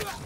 Ugh!